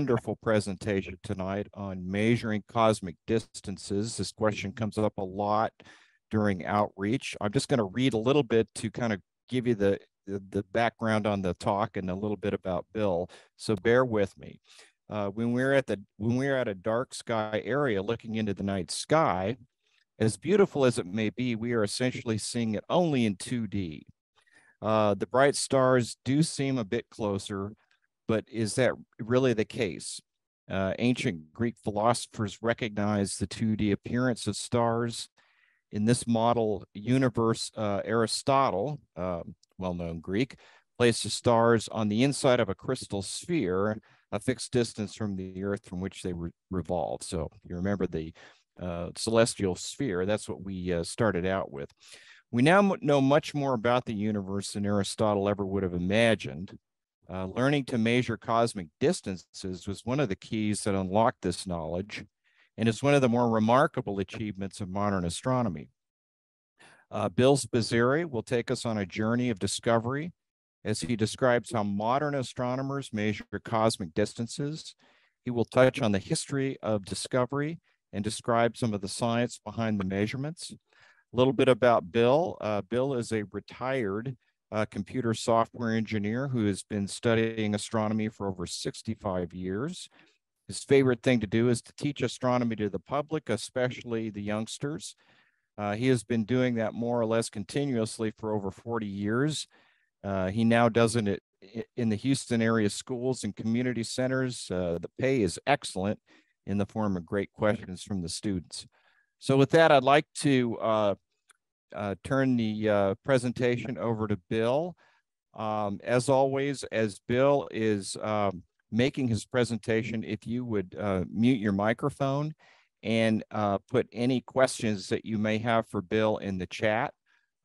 wonderful presentation tonight on measuring cosmic distances. This question comes up a lot during outreach. I'm just going to read a little bit to kind of give you the, the, the background on the talk and a little bit about Bill. So bear with me. Uh, when we're at the when we're at a dark sky area looking into the night sky, as beautiful as it may be, we are essentially seeing it only in 2D. Uh, the bright stars do seem a bit closer, but is that really the case? Uh, ancient Greek philosophers recognized the 2D appearance of stars. In this model universe, uh, Aristotle, um, well-known Greek, placed the stars on the inside of a crystal sphere, a fixed distance from the Earth from which they re revolve. So you remember the uh, celestial sphere, that's what we uh, started out with. We now know much more about the universe than Aristotle ever would have imagined. Uh, learning to measure cosmic distances was one of the keys that unlocked this knowledge and is one of the more remarkable achievements of modern astronomy. Uh, Bill Spizzirri will take us on a journey of discovery as he describes how modern astronomers measure cosmic distances. He will touch on the history of discovery and describe some of the science behind the measurements. A little bit about Bill. Uh, Bill is a retired uh, computer software engineer who has been studying astronomy for over 65 years. His favorite thing to do is to teach astronomy to the public, especially the youngsters. Uh, he has been doing that more or less continuously for over 40 years. Uh, he now does it in the Houston area schools and community centers. Uh, the pay is excellent in the form of great questions from the students. So with that, I'd like to uh, turn the uh, presentation over to Bill. Um, as always, as Bill is um, making his presentation, if you would uh, mute your microphone and uh, put any questions that you may have for Bill in the chat.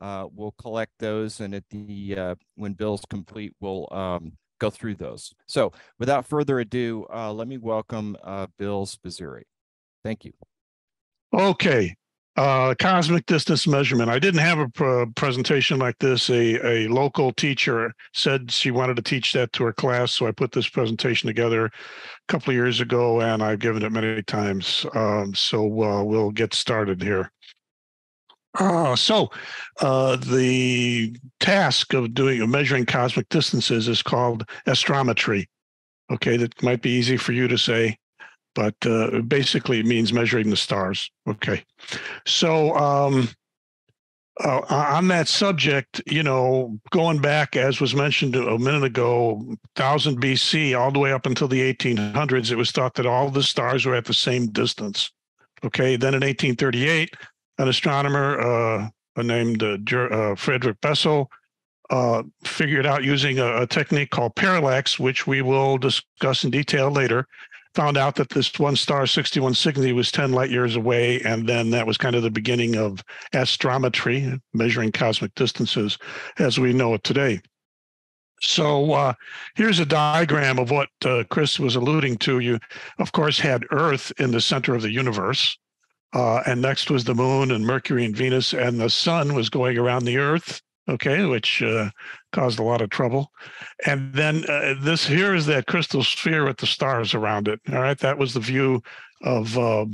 Uh, we'll collect those and at the uh, when Bill's complete, we'll um, go through those. So without further ado, let me welcome Bill Spizzirri. Thank you. Okay, uh, cosmic distance measurement. I didn't have a pr- presentation like this. A, a local teacher said she wanted to teach that to her class. So I put this presentation together a couple of years ago and I've given it many times. Um, so uh, we'll get started here. Uh, so uh, the task of doing of measuring cosmic distances is called astrometry. Okay, that might be easy for you to say but uh, basically it means measuring the stars. Okay. So um, uh, on that subject, you know, going back, as was mentioned a minute ago, 1000 BC, all the way up until the 1800s, it was thought that all the stars were at the same distance. Okay. Then in 1838, an astronomer uh, named uh, uh, Frederick Bessel uh, figured out using a, a, technique called parallax, which we will discuss in detail later, found out that this one star 61 Cygni was 10 light years away. And then that was kind of the beginning of astrometry, measuring cosmic distances as we know it today. So uh, here's a diagram of what uh, Chris was alluding to. You, of course, had Earth in the center of the universe. Uh, and next was the moon and Mercury and Venus, and the sun was going around the Earth okay, which uh, caused a lot of trouble. And then uh, this here is that crystal sphere with the stars around it. All right, that was the view of uh,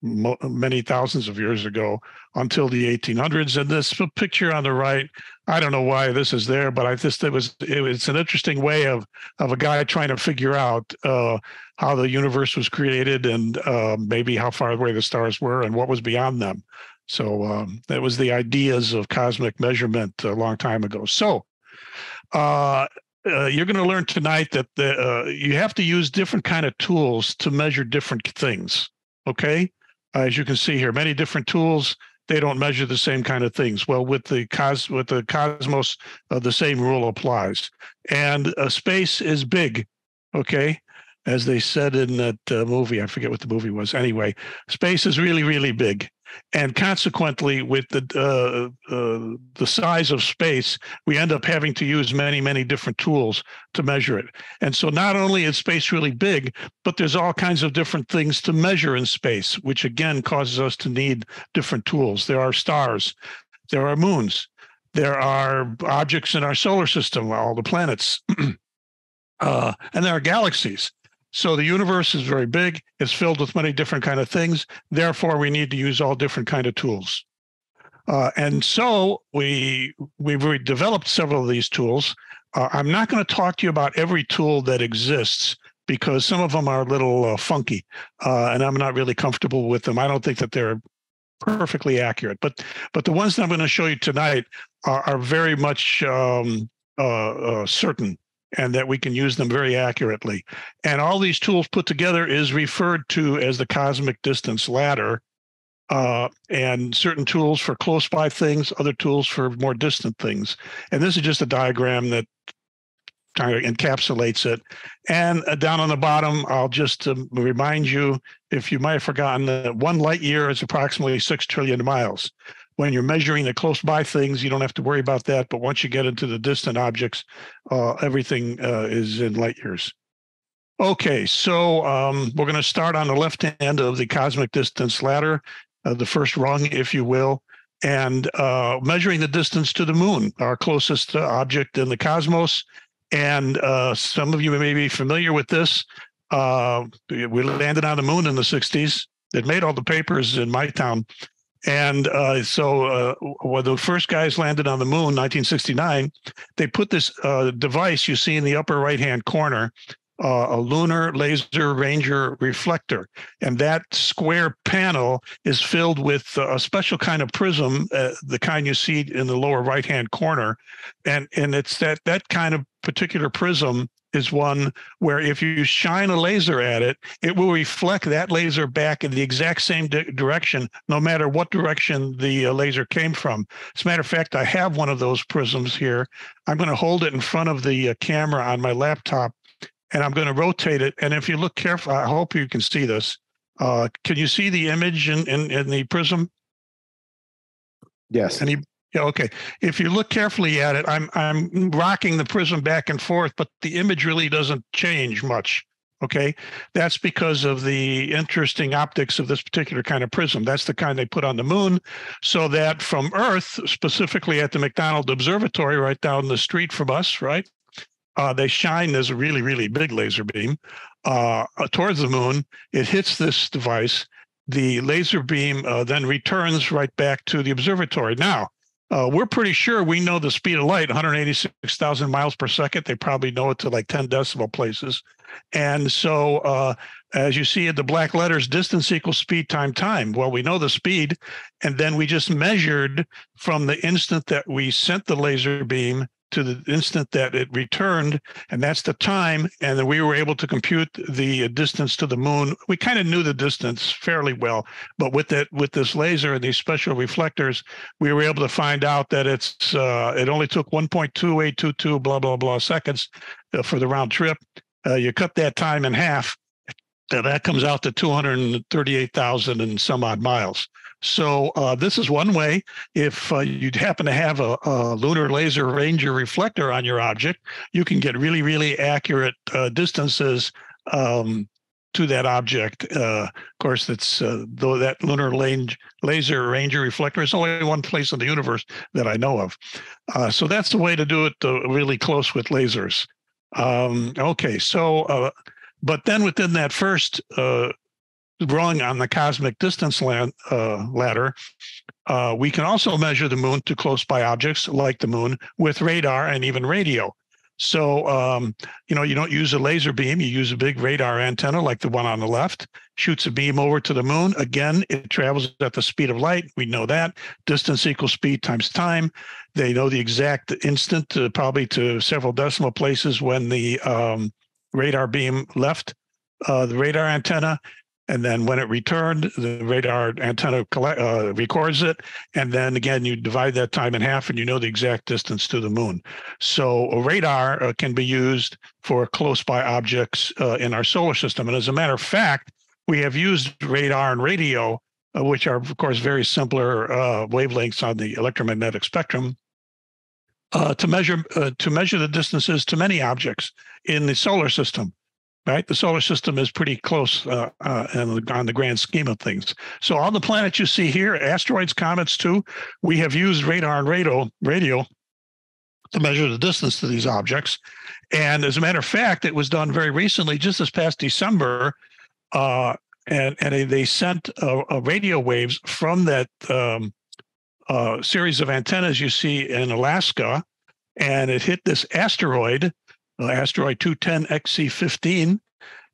mo- many thousands of years ago until the 1800s. And this picture on the right, I don't know why this is there, but I just it was it, it's an interesting way of of a guy trying to figure out uh, how the universe was created and uh, maybe how far away the stars were and what was beyond them. So um, that was the ideas of cosmic measurement a long time ago. So uh, uh, you're going to learn tonight that the, uh, you have to use different kind of tools to measure different things. Okay, as you can see here, many different tools. They don't measure the same kind of things. Well, with the cos with the cosmos, uh, the same rule applies. And space is big. Okay, as they said in that uh, movie. I forget what the movie was. Anyway, space is really, really big and consequently with the uh, uh, the size of space we end up having to use many many different tools to measure it. And so not only is space really big but there's all kinds of different things to measure in space which again causes us to need different tools. There are stars there are moons there are objects in our solar system all the planets uh, and there are galaxies So the universe is very big. It's filled with many different kind of things. Therefore, we need to use all different kind of tools. Uh, and so we we've developed several of these tools. Uh, I'm not going to talk to you about every tool that exists because some of them are a little uh, funky, uh, and I'm not really comfortable with them. I don't think that they're perfectly accurate, but but the ones that I'm going to show you tonight are, are very much um, uh, uh, certain and that we can use them very accurately. And all these tools put together is referred to as the cosmic distance ladder. Uh, and certain tools for close by things, other tools for more distant things. And this is just a diagram that kind of encapsulates it. And uh, down on the bottom, I'll just um, remind you, if you might have forgotten, that one light year is approximately six trillion miles when you're measuring the close by things, you don't have to worry about that. But once you get into the distant objects, uh, everything uh, is in light years. Okay, so um, we're going to start on the left hand of the cosmic distance ladder, uh, the first rung, if you will, and uh, measuring the distance to the moon, our closest uh, object in the cosmos. And uh, some of you may be familiar with this. we landed on the moon in the 60s. It made all the papers in my town and uh, so uh, when the first guys landed on the moon, 1969, they put this uh, device you see in the upper right hand corner, uh, a lunar laser ranger reflector. And that square panel is filled with a special kind of prism, uh, the kind you see in the lower right hand corner. And, and it's that, that kind of particular prism is one where if you shine a laser at it, it will reflect that laser back in the exact same di- direction, no matter what direction the uh, laser came from. As a matter of fact, I have one of those prisms here. I'm going to hold it in front of the uh, camera on my laptop and I'm going to rotate it. And if you look careful, I hope you can see this. Uh, can you see the image in, in, in the prism? Yes. Any, yeah, okay. If you look carefully at it, I'm I'm rocking the prism back and forth, but the image really doesn't change much. Okay, that's because of the interesting optics of this particular kind of prism. That's the kind they put on the moon, so that from Earth, specifically at the McDonald Observatory, right down the street from us, right, uh, they shine this a really really big laser beam uh, towards the moon. It hits this device. The laser beam uh, then returns right back to the observatory. Now, uh, we're pretty sure we know the speed of light, 186,000 miles per second. They probably know it to like 10 decimal places. And so, uh, as you see in the black letters, distance equals speed time time. Well, we know the speed, and then we just measured from the instant that we sent the laser beam to the instant that it returned, and that's the time. And then we were able to compute the distance to the moon. We kind of knew the distance fairly well, but with that, with this laser and these special reflectors, we were able to find out that it's uh, it only took 1.2822 blah blah blah seconds uh, for the round trip. Uh, you cut that time in half, that comes out to 238,000 and some odd miles. So uh, this is one way. If uh, you happen to have a, a, lunar laser ranger reflector on your object, you can get really, really accurate uh, distances um, to that object. Uh, of course, that's uh, though that lunar range, laser ranger reflector is only one place in the universe that I know of. Uh, so that's the way to do it really close with lasers. Um, okay, so but then within that first rung on the cosmic distance uh, ladder, uh, we can also measure the moon to close by objects like the moon with radar and even radio. So, um, you know, you don't use a laser beam, you use a big radar antenna like the one on the left, shoots a beam over to the moon. Again, it travels at the speed of light. We know that. Distance equals speed times time. They know the exact instant, probably to several decimal places when the um, radar beam left uh, the radar antenna and then when it returned, the radar antenna collect, uh, records it. And then again, you divide that time in half and you know the exact distance to the moon. So a radar uh, can be used for close by objects uh, in our solar system. And as a matter of fact, we have used radar and radio, uh, which are, of course, very simpler uh, wavelengths on the electromagnetic spectrum. Uh, to measure to measure the distances to many objects in the solar system right? The solar system is pretty close uh, uh, on the grand scheme of things. So all the planets you see here, asteroids, comets too, we have used radar and radio, radio to measure the distance to these objects. And as a matter of fact, it was done very recently, just this past December. Uh, and and they sent radio waves from that um, uh, series of antennas you see in Alaska, and it hit this asteroid, uh, asteroid 210 XC15,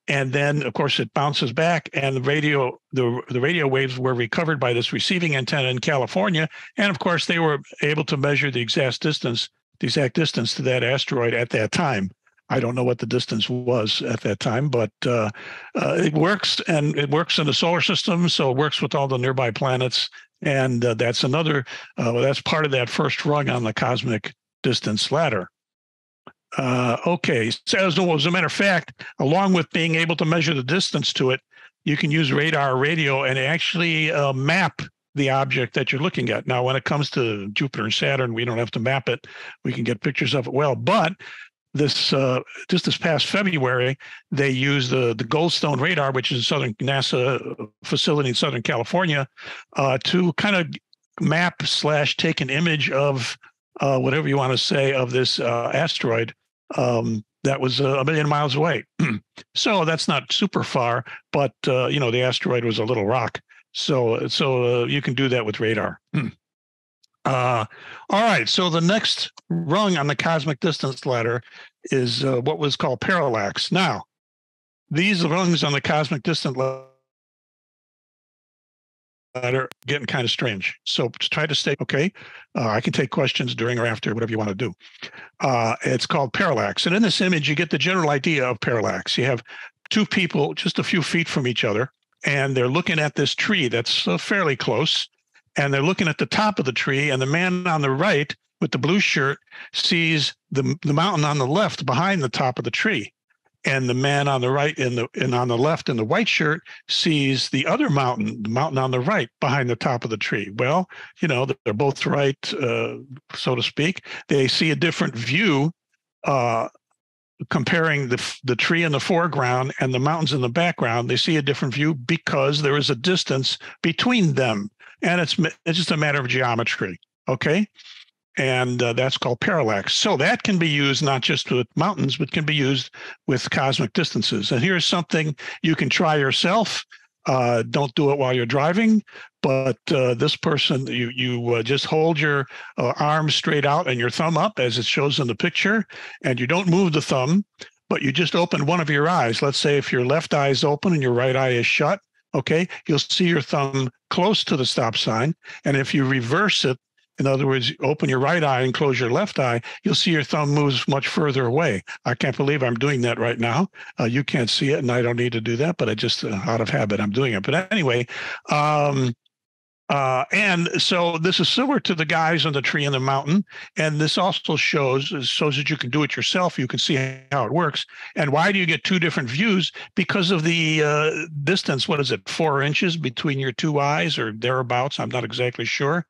and then of course it bounces back, and the radio the the radio waves were recovered by this receiving antenna in California, and of course they were able to measure the exact distance the exact distance to that asteroid at that time. I don't know what the distance was at that time, but uh, uh, it works and it works in the solar system. So it works with all the nearby planets. And uh, that's another, uh, that's part of that first rung on the cosmic distance ladder. Uh, okay. So as, as a matter of fact, along with being able to measure the distance to it, you can use radar radio and actually uh, map the object that you're looking at. Now, when it comes to Jupiter and Saturn, we don't have to map it. We can get pictures of it well. But this uh, just this past February, they used the the Goldstone radar, which is a southern NASA facility in Southern California, uh, to kind of map slash take an image of uh, whatever you want to say of this uh, asteroid um, that was a million miles away. so that's not super far, but uh, you know the asteroid was a little rock. So so uh, you can do that with radar. Uh, all right. So the next rung on the cosmic distance ladder is uh, what was called parallax. Now, these rungs on the cosmic distance ladder getting kind of strange. So try to stay okay. Uh, I can take questions during or after, whatever you want to do. Uh, it's called parallax. And in this image, you get the general idea of parallax. You have two people just a few feet from each other, and they're looking at this tree that's uh, fairly close and they're looking at the top of the tree and the man on the right with the blue shirt sees the, the mountain on the left behind the top of the tree and the man on the right and the and on the left in the white shirt sees the other mountain the mountain on the right behind the top of the tree. Well you know they're both right uh, so to speak. They see a different view uh, comparing the the tree in the foreground and the mountains in the background. They see a different view because there is a distance between them and it's it's just a matter of geometry. Okay, and uh, that's called parallax. So that can be used not just with mountains, but can be used with cosmic distances. And here's something you can try yourself. Uh, don't do it while you're driving, but uh, this person, you you uh, just hold your uh, arm straight out and your thumb up as it shows in the picture, and you don't move the thumb, but you just open one of your eyes. Let's say if your left eye is open and your right eye is shut, okay, you'll see your thumb close to the stop sign. And if you reverse it, in other words, open your right eye and close your left eye, you'll see your thumb moves much further away. I can't believe I'm doing that right now. Uh, you can't see it, and I don't need to do that, but I just, uh, out of habit, I'm doing it. But anyway, um, uh, and so this is similar to the guys on the tree in the mountain. And this also shows, shows that you can do it yourself. You can see how it works. And why do you get two different views? Because of the uh, distance, what is it, four inches between your two eyes or thereabouts? I'm not exactly sure.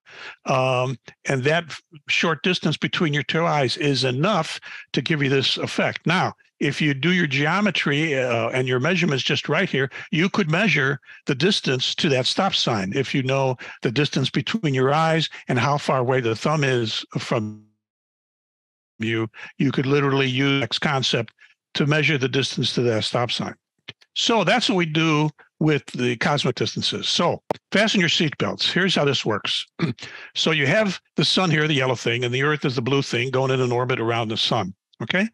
Um, and that short distance between your two eyes is enough to give you this effect. Now, if you do your geometry uh, and your measurements just right here, you could measure the distance to that stop sign if you know the distance between your eyes and how far away the thumb is from you. You could literally use X concept to measure the distance to that stop sign. So that's what we do with the cosmic distances. So fasten your seatbelts. Here's how this works. so you have the sun here, the yellow thing, and the earth is the blue thing going in an orbit around the sun. Okay.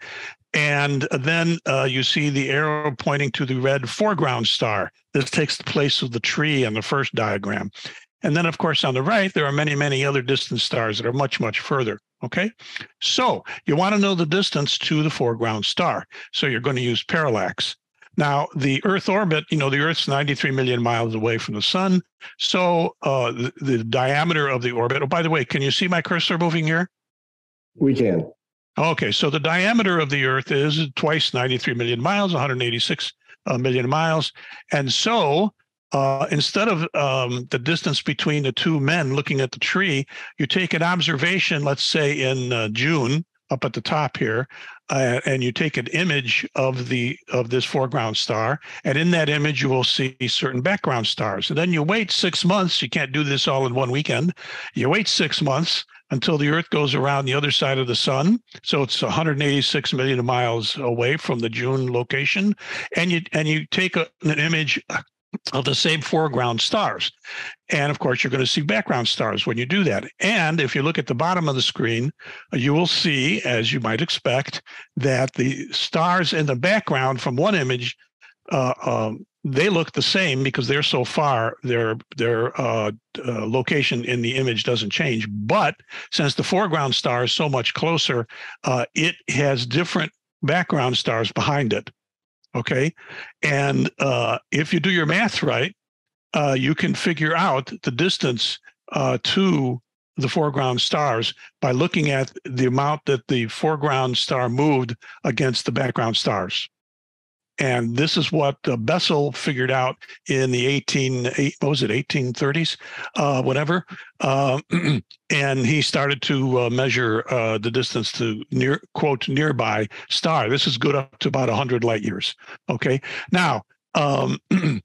And then uh, you see the arrow pointing to the red foreground star. This takes the place of the tree in the first diagram. And then, of course, on the right, there are many, many other distant stars that are much, much further. Okay. So you want to know the distance to the foreground star. So you're going to use parallax. Now, the Earth orbit, you know, the Earth's 93 million miles away from the sun. So uh, the, the diameter of the orbit, oh, by the way, can you see my cursor moving here? We can. Okay, so the diameter of the Earth is twice 93 million miles, 186 uh, million miles. And so uh, instead of um, the distance between the two men looking at the tree, you take an observation, let's say in uh, June, up at the top here, uh, and you take an image of the of this foreground star, and in that image you will see certain background stars. And then you wait six months. You can't do this all in one weekend. You wait six months, until the Earth goes around the other side of the sun. So it's 186 million miles away from the June location, and you and you take a, an image of the same foreground stars. And of course, you're going to see background stars when you do that. And if you look at the bottom of the screen, you will see, as you might expect, that the stars in the background from one image uh, um, they look the same because they're so far their their uh, uh, location in the image doesn't change. But since the foreground star is so much closer uh, it has different background stars behind it okay? And uh, if you do your math right uh, you can figure out the distance uh, to the foreground stars by looking at the amount that the foreground star moved against the background stars and this is what uh, Bessel figured out in the 18, eight, what was it, 1830s, uh, whatever. Uh, and he started to uh, measure uh, the distance to near, quote, nearby star. This is good up to about 100 light years. Okay. Now, um,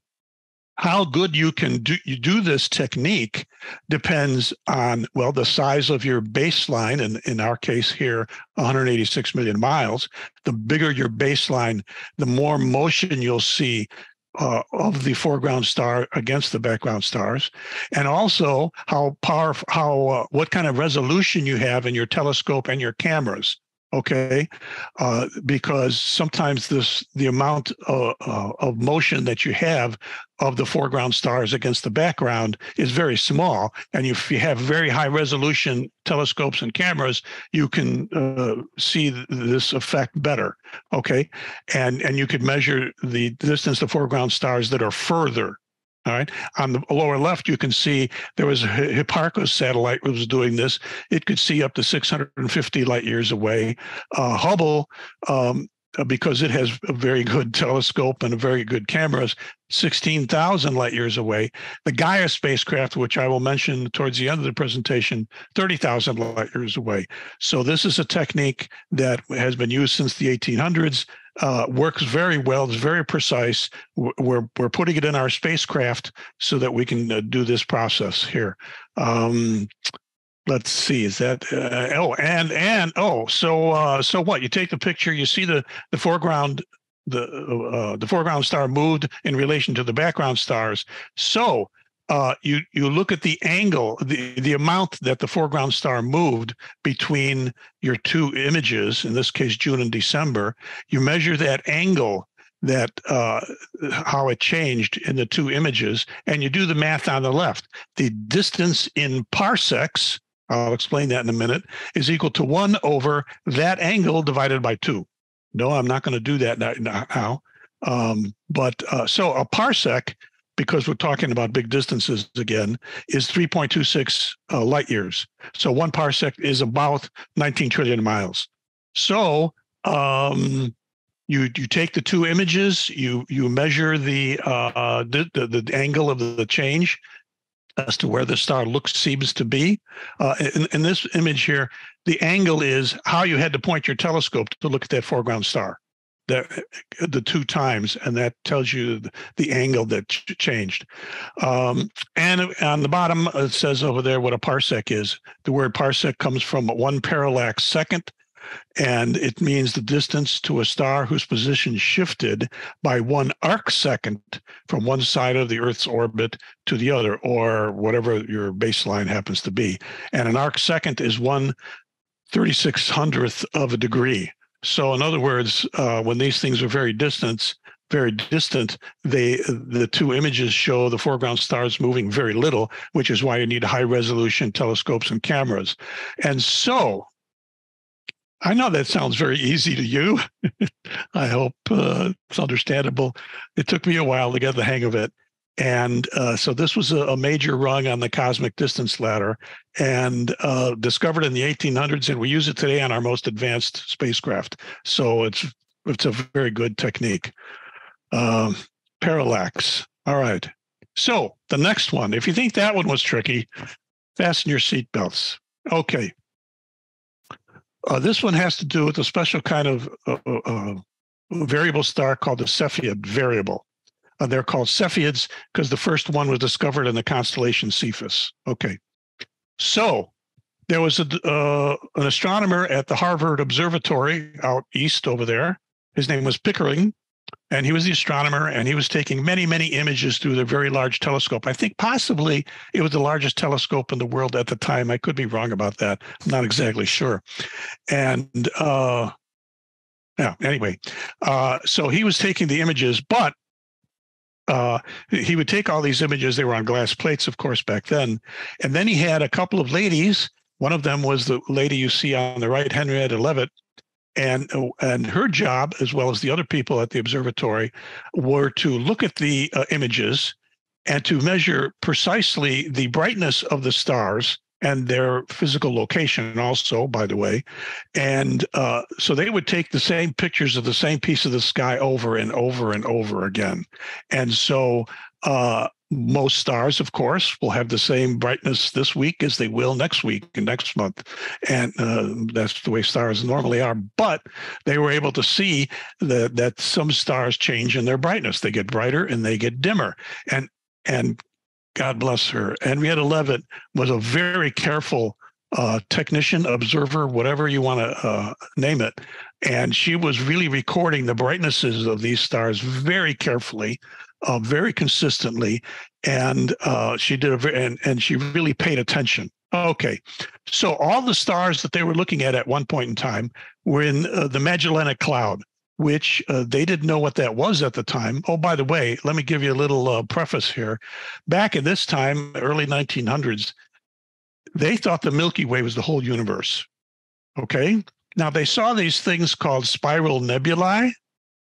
how good you can do you do this technique depends on well the size of your baseline and in our case here 186 million miles. The bigger your baseline the more motion you'll see uh, of the foreground star against the background stars. And also how powerful how uh, what kind of resolution you have in your telescope and your cameras okay uh, because sometimes this the amount of, uh, of motion that you have of the foreground stars against the background is very small and if you have very high resolution telescopes and cameras you can uh, see this effect better okay? And and you could measure the distance to foreground stars that are further all right. On the lower left, you can see there was a Hipparcos satellite was doing this. It could see up to 650 light years away. Uh, Hubble, um, uh, because it has a very good telescope and a very good cameras, 16,000 light years away. The Gaia spacecraft, which I will mention towards the end of the presentation, 30,000 light years away. So this is a technique that has been used since the 1800s uh, works very well. It's very precise. We're we're putting it in our spacecraft so that we can uh, do this process here. Um, let's see. Is that uh, oh and and oh so uh, so what? You take the picture. You see the the foreground. The uh, the foreground star moved in relation to the background stars. So uh, you you look at the angle, the the amount that the foreground star moved between your two images, in this case June and December. You measure that angle that uh, how it changed in the two images, and you do the math on the left. The distance in parsecs, I'll explain that in a minute, is equal to one over that angle divided by two. No, I'm not going to do that now. Um, but uh, so a parsec because we're talking about big distances again, is 3.26 uh, light years. So one parsec is about 19 trillion miles. So um, you you take the two images, you you measure the uh, the, the, the angle of the change as to where the star looks seems to be. Uh, in, in this image here, the angle is how you had to point your telescope to look at that foreground star the the two times, and that tells you the angle that changed. Um, and on the bottom, it says over there what a parsec is. The word parsec comes from one parallax second, and it means the distance to a star whose position shifted by one arc second from one side of the Earth's orbit to the other, or whatever your baseline happens to be. And an arc second is one 36 hundredth of a degree. So, in other words, uh, when these things are very distant, very distant, they the two images show the foreground stars moving very little, which is why you need high resolution telescopes and cameras. And so, I know that sounds very easy to you. I hope uh, it's understandable. It took me a while to get the hang of it. And uh, so this was a, a, major rung on the cosmic distance ladder and uh, discovered in the 1800s. And we use it today on our most advanced spacecraft. So it's it's a very good technique. Um, parallax. All right. So the next one, if you think that one was tricky, fasten your seatbelts. Okay. Uh, this one has to do with a special kind of uh, uh, uh variable star called the Cepheid variable. Uh, they're called Cepheids because the first one was discovered in the constellation Cepheus. Okay. So there was a, uh, an astronomer at the Harvard Observatory out east over there. His name was Pickering, and he was the astronomer, and he was taking many, many images through the very large telescope. I think possibly it was the largest telescope in the world at the time. I could be wrong about that. I'm not exactly sure. And uh, yeah, anyway, uh, so he was taking the images, but uh, he would take all these images. They were on glass plates, of course, back then. And then he had a couple of ladies one of them was the lady you see on the right, Henrietta Leavitt, and and her job, as well as the other people at the observatory, were to look at the uh, images and to measure precisely the brightness of the stars and their physical location also by the way and uh, so they would take the same pictures of the same piece of the sky over and over and over again and so uh, most stars, of course, will have the same brightness this week as they will next week and next month. And uh, that's the way stars normally are. But they were able to see that, that some stars change in their brightness. They get brighter and they get dimmer. And and God bless her. Henrietta Leavitt was a very careful uh, technician, observer, whatever you want to uh, name it. And she was really recording the brightnesses of these stars very carefully uh, very consistently, and uh, she did a very, and and she really paid attention. Okay, so all the stars that they were looking at at one point in time were in uh, the Magellanic Cloud, which uh, they didn't know what that was at the time. Oh, by the way, let me give you a little uh, preface here. Back at this time, early 1900s, they thought the Milky Way was the whole universe. Okay, now they saw these things called spiral nebulae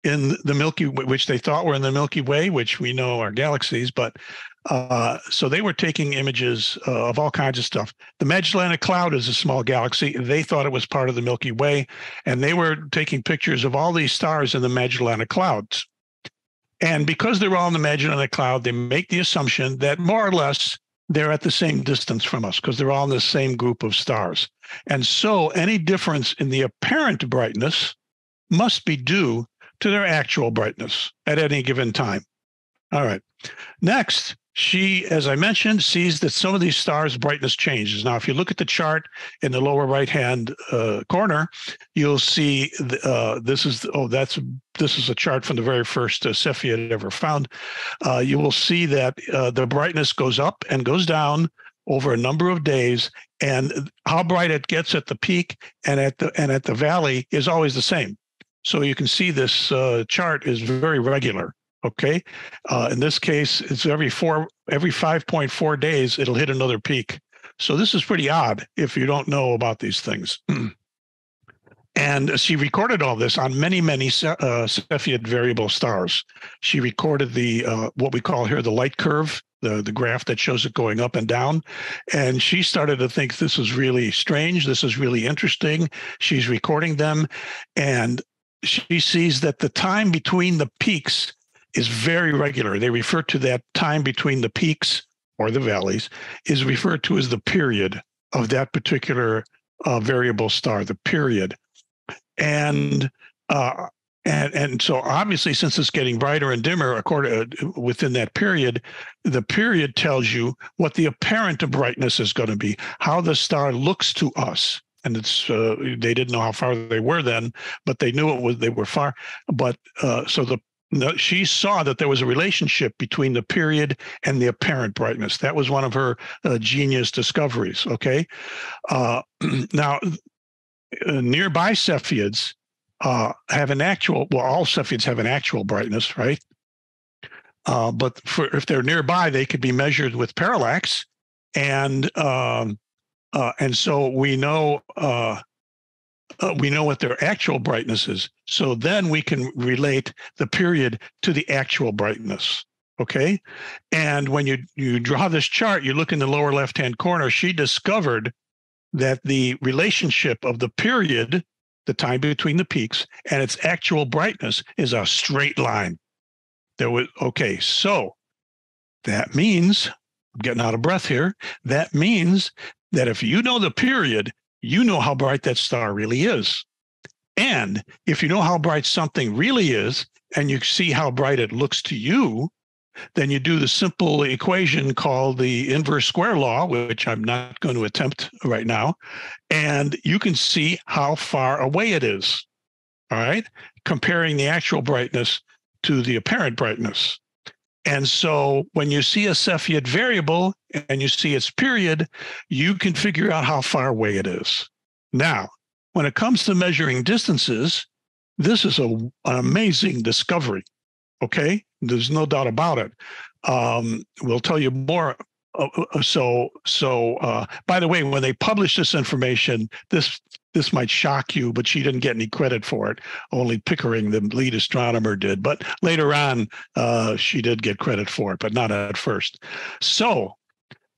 in the Milky Way, which they thought were in the Milky Way, which we know are galaxies. But uh, so they were taking images uh, of all kinds of stuff. The Magellanic Cloud is a small galaxy. They thought it was part of the Milky Way, and they were taking pictures of all these stars in the Magellanic Clouds. And because they're all in the Magellanic Cloud, they make the assumption that more or less they're at the same distance from us because they're all in the same group of stars. And so any difference in the apparent brightness must be due to their actual brightness at any given time. All right. Next, she, as I mentioned, sees that some of these stars' brightness changes. Now, if you look at the chart in the lower right-hand uh, corner, you'll see the, uh, this is oh that's this is a chart from the very first uh, Cepheid ever found. Uh, you will see that uh, the brightness goes up and goes down over a number of days, and how bright it gets at the peak and at the and at the valley is always the same. So you can see this uh, chart is very regular. Okay. Uh, in this case, it's every four, every 5.4 days, it'll hit another peak. So this is pretty odd if you don't know about these things. and she recorded all this on many, many uh, Cepheid variable stars. She recorded the uh, what we call here the light curve, the the graph that shows it going up and down. And she started to think this is really strange. This is really interesting. She's recording them, and she sees that the time between the peaks is very regular. They refer to that time between the peaks or the valleys is referred to as the period of that particular uh, variable star, the period. And uh, and and so obviously, since it's getting brighter and dimmer according uh, within that period, the period tells you what the apparent brightness is going to be, how the star looks to us and it's uh, they didn't know how far they were then, but they knew it was they were far. But uh, so the she saw that there was a relationship between the period and the apparent brightness. That was one of her uh, genius discoveries. Okay, uh, now uh, nearby Cepheids uh, have an actual. Well, all Cepheids have an actual brightness, right? Uh, but for, if they're nearby, they could be measured with parallax, and um, uh, and so we know uh, we know what their actual brightness is. So then we can relate the period to the actual brightness. Okay. And when you, you draw this chart, you look in the lower left hand corner, she discovered that the relationship of the period, the time between the peaks, and its actual brightness is a straight line. There was, okay. So that means, I'm getting out of breath here. That means that if you know the period, you know how bright that star really is. And if you know how bright something really is, and you see how bright it looks to you, Then you do the simple equation called the inverse square law, which I'm not going to attempt right now. And you can see how far away it is. All right. Comparing the actual brightness to the apparent brightness. And so when you see a Cepheid variable and you see its period, you can figure out how far away it is. Now, when it comes to measuring distances, this is a, an amazing discovery. Okay, there's no doubt about it. Um, we'll tell you more. Uh, uh so, so uh, by the way, when they published this information, this this might shock you, but she didn't get any credit for it. Only Pickering, the lead astronomer, did. But later on, uh, she did get credit for it, but not at first. So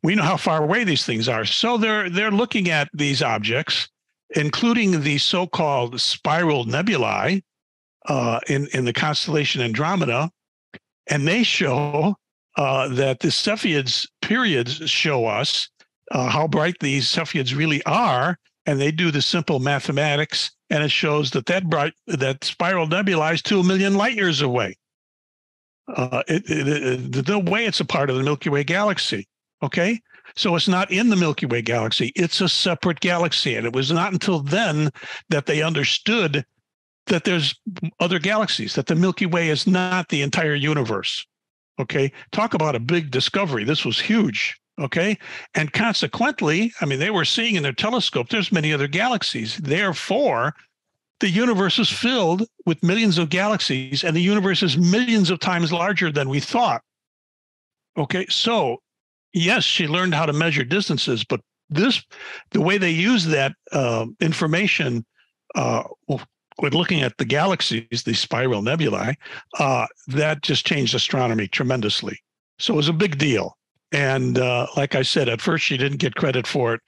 we know how far away these things are. So they're they're looking at these objects, including the so-called spiral nebulae uh, in in the constellation Andromeda, and they show uh, that the Cepheids periods show us uh, how bright these Cepheids really are and they do the simple mathematics, and it shows that that bright that spiral nebula is two million light years away. Uh, it, it, it, the way it's a part of the Milky Way galaxy. Okay, so it's not in the Milky Way galaxy; it's a separate galaxy, and it was not until then that they understood that there's other galaxies, that the Milky Way is not the entire universe. Okay, talk about a big discovery. This was huge. Okay. And consequently, I mean, they were seeing in their telescope, there's many other galaxies. Therefore, the universe is filled with millions of galaxies, and the universe is millions of times larger than we thought. Okay. So, yes, she learned how to measure distances, but this, the way they use that uh, information, uh, with looking at the galaxies, the spiral nebulae, uh, that just changed astronomy tremendously. So it was a big deal. And uh, like I said, at first she didn't get credit for it.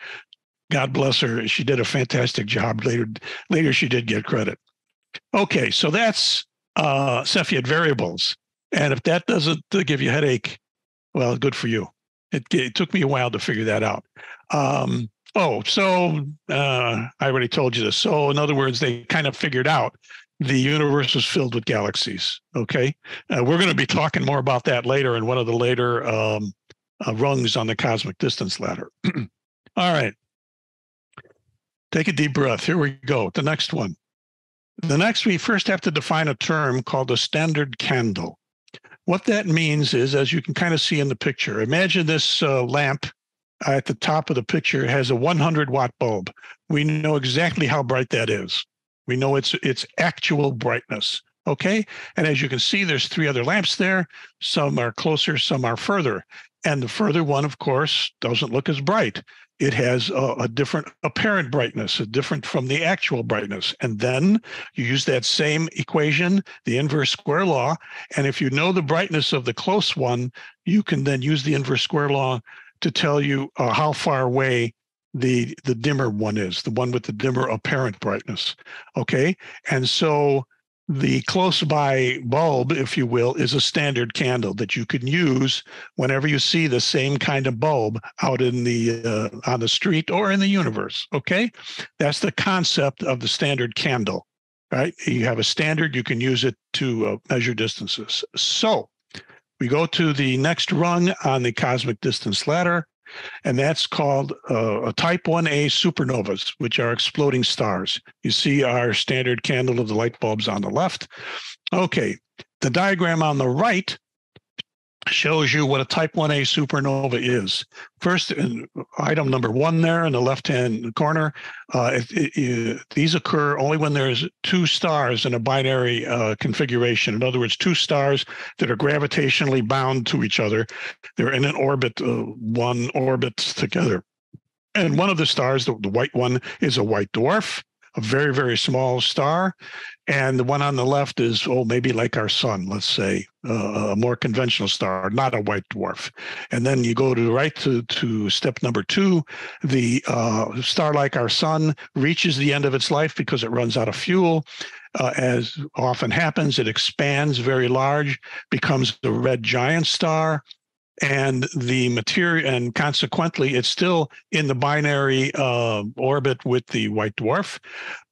God bless her. She did a fantastic job. Later, later she did get credit. Okay, so that's uh, Cepheid variables. And if that doesn't give you a headache, well, good for you. It, it took me a while to figure that out. Um, oh, so uh, I already told you this. So in other words, they kind of figured out the universe is filled with galaxies. Okay, uh, we're going to be talking more about that later in one of the later um, uh, rungs on the cosmic distance ladder. All right. Take a deep breath. Here we go. The next one. The next, we first have to define a term called a standard candle. What that means is, as you can kind of see in the picture, imagine this uh, lamp at the top of the picture has a 100 watt bulb. We know exactly how bright that is. We know its its actual brightness. Okay. And as you can see, there's three other lamps there. Some are closer, some are further. And the further one, of course, doesn't look as bright. It has a, a, different apparent brightness, a different from the actual brightness. And then you use that same equation, the inverse square law. And if you know the brightness of the close one, you can then use the inverse square law to tell you uh, how far away the the dimmer one is, the one with the dimmer apparent brightness. Okay. And so the close by bulb, if you will, is a standard candle that you can use whenever you see the same kind of bulb out in the uh, on the street or in the universe. Okay, that's the concept of the standard candle. Right, you have a standard, you can use it to uh, measure distances. So we go to the next rung on the cosmic distance ladder, and that's called uh, a type 1a supernovas, which are exploding stars. You see our standard candle of the light bulbs on the left. Okay, the diagram on the right shows you what a type 1a supernova is. First, item number one there in the left hand corner, uh, it, it, it, these occur only when there's two stars in a binary uh, configuration. In other words, two stars that are gravitationally bound to each other. They're in an orbit, uh, one orbits together. And one of the stars, the, the white one, is a white dwarf a very, very small star. And the one on the left is, oh, maybe like our sun, let's say, uh, a more conventional star, not a white dwarf. And then you go to the right to, to step number two. The uh, star like our sun reaches the end of its life because it runs out of fuel. Uh, as often happens, it expands very large, becomes the red giant star. And the material, and consequently, it's still in the binary uh, orbit with the white dwarf.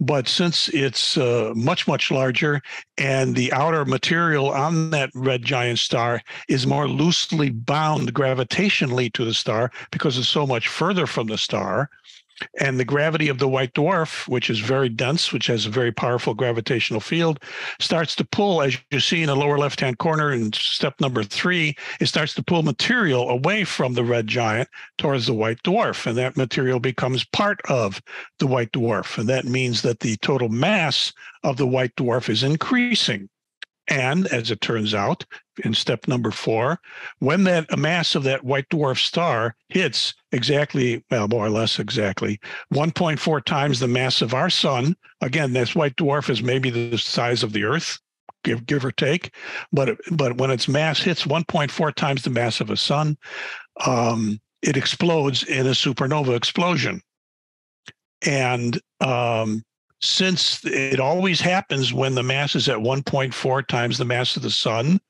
But since it's uh, much, much larger and the outer material on that red giant star is more loosely bound gravitationally to the star because it's so much further from the star, and the gravity of the white dwarf, which is very dense, which has a very powerful gravitational field, starts to pull, as you see in the lower left hand corner in step number three, it starts to pull material away from the red giant towards the white dwarf. And that material becomes part of the white dwarf. And that means that the total mass of the white dwarf is increasing. And as it turns out, in step number four, when that mass of that white dwarf star hits exactly, well, more or less exactly 1.4 times the mass of our sun, again, this white dwarf is maybe the size of the Earth, give give or take, but but when its mass hits 1.4 times the mass of a sun, um, it explodes in a supernova explosion. And um, since it always happens when the mass is at 1.4 times the mass of the sun,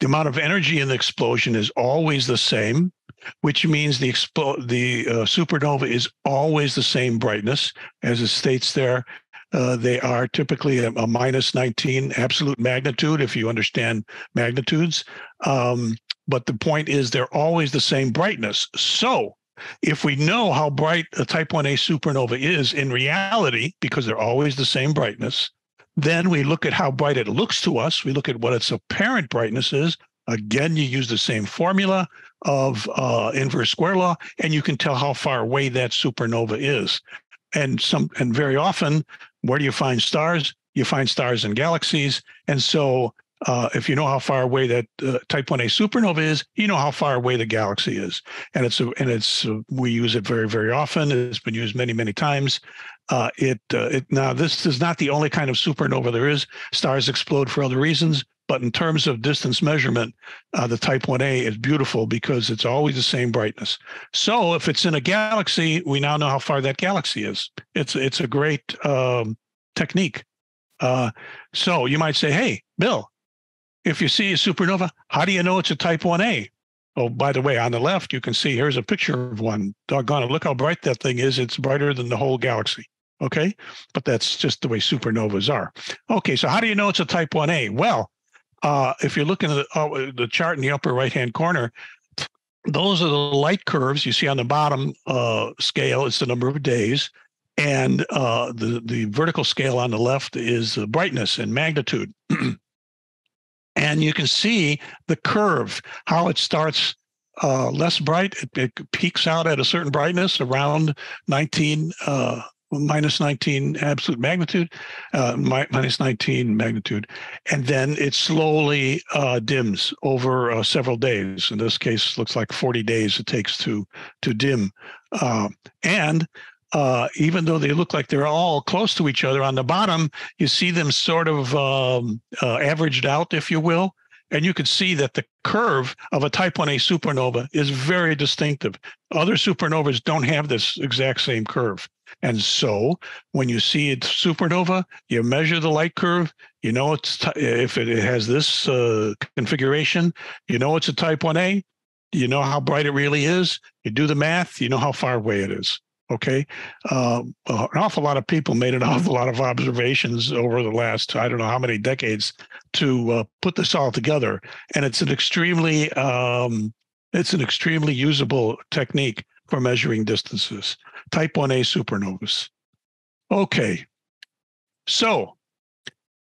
the amount of energy in the explosion is always the same, which means the expo- the uh, supernova is always the same brightness, as it states there. Uh, they are typically a, a, minus 19 absolute magnitude, if you understand magnitudes. Um, but the point is, they're always the same brightness. So if we know how bright a type 1a supernova is in reality, because they're always the same brightness, then we look at how bright it looks to us. We look at what its apparent brightness is. Again, you use the same formula of uh, inverse square law, and you can tell how far away that supernova is. And some, and very often, where do you find stars? You find stars in galaxies, and so uh, if you know how far away that uh, Type 1a supernova is, you know how far away the galaxy is, and it's a, and it's uh, we use it very very often. It's been used many many times. Uh, it uh, it now this is not the only kind of supernova there is. Stars explode for other reasons, but in terms of distance measurement, uh, the Type 1a is beautiful because it's always the same brightness. So if it's in a galaxy, we now know how far that galaxy is. It's it's a great um, technique. so you might say, hey, Bill, if you see a supernova, how do you know it's a type 1A? Oh, by the way, on the left, you can see here's a picture of one. Doggone it, look how bright that thing is. It's brighter than the whole galaxy. Okay. But that's just the way supernovas are. Okay. So, how do you know it's a type 1A? Well, uh, if you're looking at the, uh, the chart in the upper right hand corner, those are the light curves you see on the bottom uh, scale. It's the number of days. And uh, the, the vertical scale on the left is the brightness and magnitude. and you can see the curve, how it starts uh, less bright. It, it, peaks out at a certain brightness around 19, uh, minus 19 absolute magnitude, uh, minus 19 magnitude. And then it slowly uh, dims over uh, several days. In this case, looks like 40 days it takes to, to dim. Uh, and uh, even though they look like they're all close to each other on the bottom, you see them sort of um, uh, averaged out, if you will. And you can see that the curve of a type 1a supernova is very distinctive. Other supernovas don't have this exact same curve. And so when you see a supernova, you measure the light curve, you know it's t- if it has this uh, configuration, you know it's a type 1a, you know how bright it really is, you do the math, you know how far away it is. Okay. Uh, an awful lot of people made an awful lot of observations over the last, I don't know how many decades to uh, put this all together. And it's an extremely, um, it's an extremely usable technique for measuring distances. Type 1A supernovas. Okay. So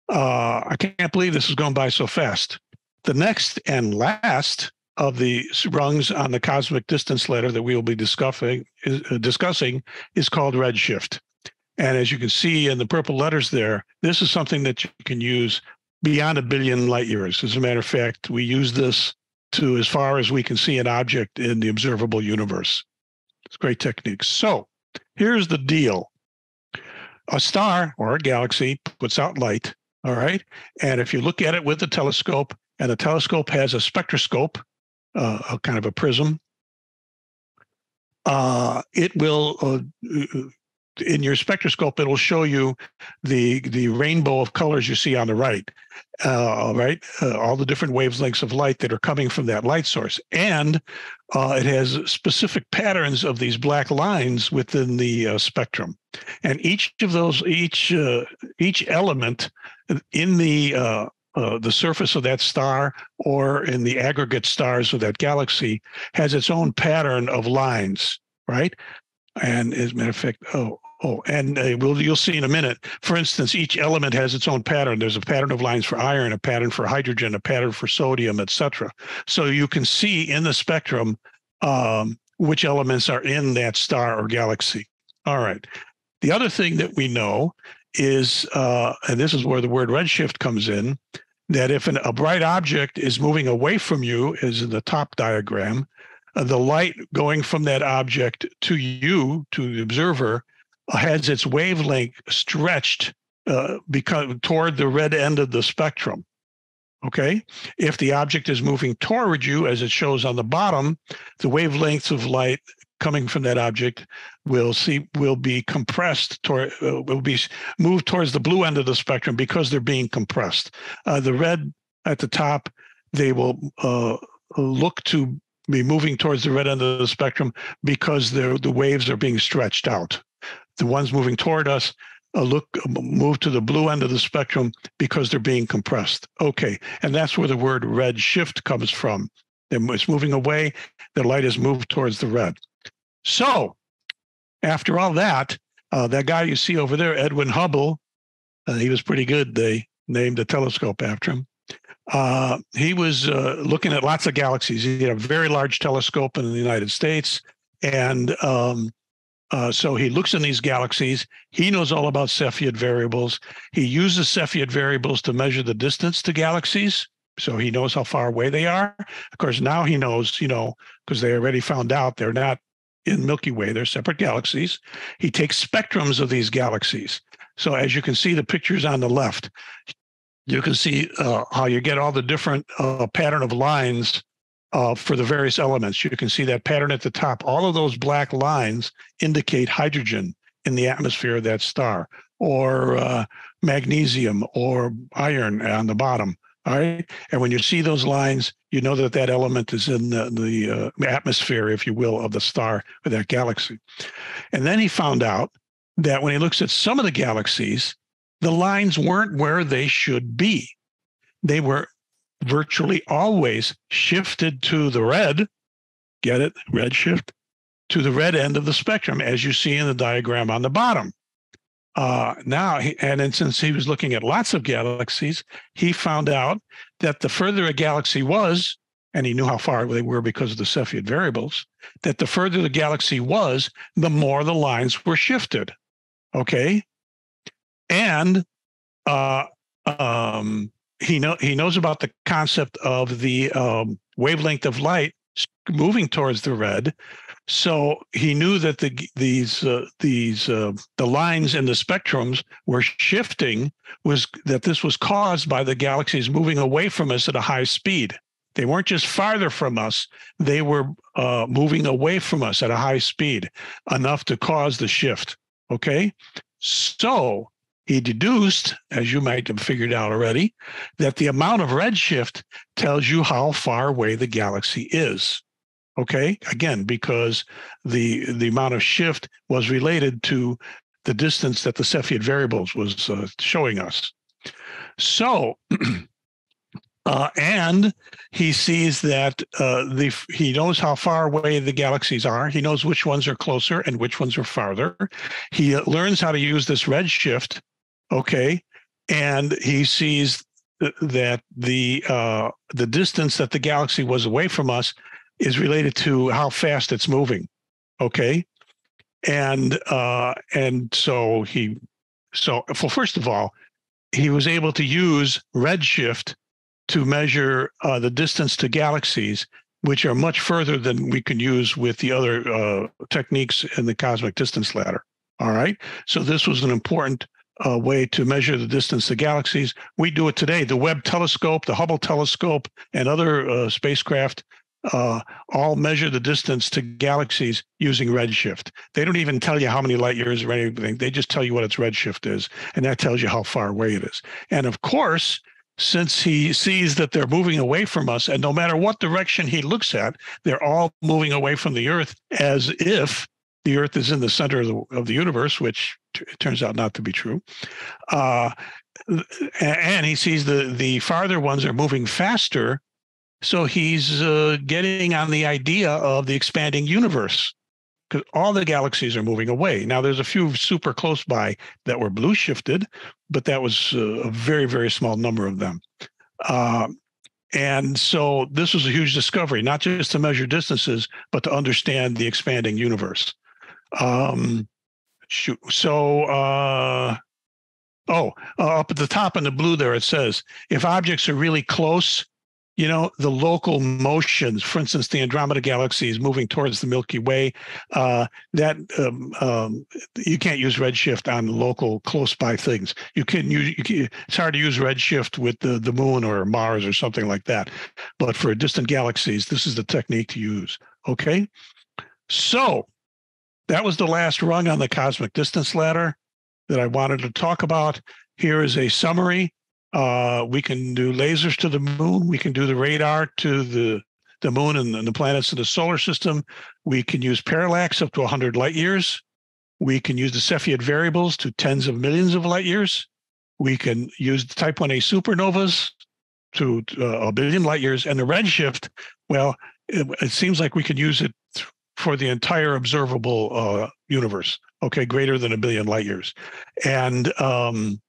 uh, I can't believe this is going by so fast. The next and last of the rungs on the cosmic distance ladder that we will be discussing is, uh, discussing is called redshift. And as you can see in the purple letters there, this is something that you can use beyond a billion light years. As a matter of fact, we use this to as far as we can see an object in the observable universe. It's great technique. So here's the deal. A star or a galaxy puts out light, all right? And if you look at it with a telescope, and the telescope has a spectroscope, uh, a kind of a prism. Uh, it will uh, in your spectroscope, it'll show you the the rainbow of colors you see on the right, uh, right? Uh, all the different wavelengths of light that are coming from that light source, and uh, it has specific patterns of these black lines within the spectrum, and each of those, each each element in the uh, the surface of that star or in the aggregate stars of that galaxy has its own pattern of lines, right? And as a matter of fact, oh, oh, and uh, we'll, you'll see in a minute. For instance, each element has its own pattern. There's a pattern of lines for iron, a pattern for hydrogen, a pattern for sodium, etc. So you can see in the spectrum um, which elements are in that star or galaxy. All right. The other thing that we know is, uh, and this is where the word redshift comes in, that if an, a bright object is moving away from you, as in the top diagram, uh, the light going from that object to you, to the observer, uh, has its wavelength stretched uh, because toward the red end of the spectrum. Okay. If the object is moving toward you, as it shows on the bottom, the wavelengths of light coming from that object will see will be compressed toward uh, will be moved towards the blue end of the spectrum because they're being compressed. Uh, the red at the top, they will uh, look to be moving towards the red end of the spectrum because the the waves are being stretched out. The ones moving toward us uh, look move to the blue end of the spectrum because they're being compressed. Okay, and that's where the word red shift comes from. It's moving away. The light is moved towards the red. So, after all that, uh, that guy you see over there, Edwin Hubble, uh, he was pretty good. They named a telescope after him. Uh, he was uh, looking at lots of galaxies. He had a very large telescope in the United States. And um, uh, so he looks in these galaxies. He knows all about Cepheid variables. He uses Cepheid variables to measure the distance to galaxies. So he knows how far away they are. Of course, now he knows, you know, because they already found out they're not in Milky Way. They're separate galaxies. He takes spectrums of these galaxies. So as you can see the pictures on the left, you can see uh, how you get all the different uh, pattern of lines uh, for the various elements. You can see that pattern at the top. All of those black lines indicate hydrogen in the atmosphere of that star, or uh, magnesium, or iron on the bottom. All right. And when you see those lines, you know that that element is in the, the uh, atmosphere, if you will, of the star or that galaxy. And then he found out that when he looks at some of the galaxies, the lines weren't where they should be. They were virtually always shifted to the red. Get it? Red shift to the red end of the spectrum, as you see in the diagram on the bottom. Uh, now, and then since he was looking at lots of galaxies, he found out that the further a galaxy was, and he knew how far they were because of the Cepheid variables, that the further the galaxy was, the more the lines were shifted. Okay. And uh, um, he know he knows about the concept of the um, wavelength of light moving towards the red so he knew that the these uh, these uh, the lines in the spectrums were shifting was that this was caused by the galaxies moving away from us at a high speed. They weren't just farther from us; they were uh, moving away from us at a high speed, enough to cause the shift. Okay, so he deduced, as you might have figured out already, that the amount of redshift tells you how far away the galaxy is. Okay, again, because the the amount of shift was related to the distance that the Cepheid variables was uh, showing us. So, uh, and he sees that uh, the he knows how far away the galaxies are. He knows which ones are closer and which ones are farther. He learns how to use this redshift. Okay, and he sees that the uh, the distance that the galaxy was away from us is related to how fast it's moving. Okay. And uh, and so he so well, first of all, he was able to use redshift to measure uh, the distance to galaxies, which are much further than we can use with the other uh, techniques in the cosmic distance ladder. All right. So this was an important uh, way to measure the distance to galaxies. We do it today. The Webb telescope, the Hubble telescope, and other uh, spacecraft uh, all measure the distance to galaxies using redshift. They don't even tell you how many light years or anything. They just tell you what its redshift is, and that tells you how far away it is. And of course, since he sees that they're moving away from us, and no matter what direction he looks at, they're all moving away from the Earth as if the Earth is in the center of the, of the universe, which t- turns out not to be true. Uh, and he sees the the farther ones are moving faster so he's uh, getting on the idea of the expanding universe because all the galaxies are moving away. Now, there's a few super close by that were blue shifted, but that was uh, a very, very small number of them. Uh, and so this was a huge discovery, not just to measure distances, but to understand the expanding universe. Um, shoot. So, uh, oh, uh, up at the top in the blue there, it says if objects are really close, you know, the local motions, for instance, the Andromeda Galaxy is moving towards the Milky Way. Uh, that um, um, you can't use redshift on local close by things. You can use you can, it's hard to use redshift with the, the moon or Mars or something like that. But for distant galaxies, this is the technique to use. Okay. So that was the last rung on the cosmic distance ladder that I wanted to talk about. Here is a summary uh, we can do lasers to the moon. We can do the radar to the the moon and, and the planets in the solar system. We can use parallax up to 100 light years. We can use the Cepheid variables to tens of millions of light years. We can use the Type 1a supernovas to uh, a billion light years. And the redshift, well, it, it, seems like we can use it for the entire observable uh, universe. Okay, greater than a billion light years. And um,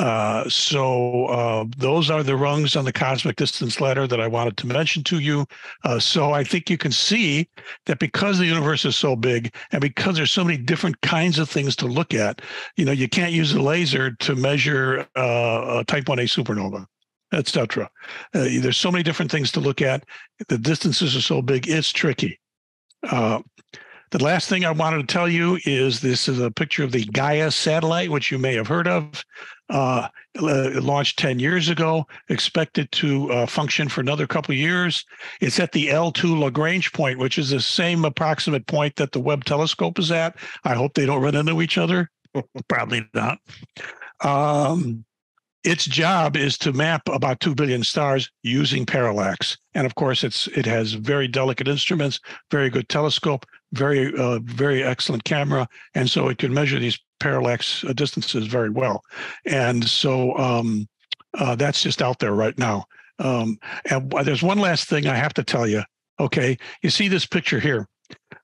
uh, so uh, those are the rungs on the cosmic distance ladder that I wanted to mention to you. Uh, so I think you can see that because the universe is so big and because there's so many different kinds of things to look at, you know, you can't use a laser to measure uh, a Type 1a supernova, etc. Uh, there's so many different things to look at. The distances are so big, it's tricky. Uh, the last thing I wanted to tell you is this is a picture of the Gaia satellite, which you may have heard of. Uh, launched 10 years ago, expected to uh, function for another couple of years. It's at the L2 Lagrange point, which is the same approximate point that the Webb telescope is at. I hope they don't run into each other. Probably not. Um, its job is to map about 2 billion stars using parallax and of course it's it has very delicate instruments very good telescope very uh, very excellent camera and so it can measure these parallax uh, distances very well. And so um, uh, that's just out there right now. Um, and there's one last thing i have to tell you okay? You see this picture here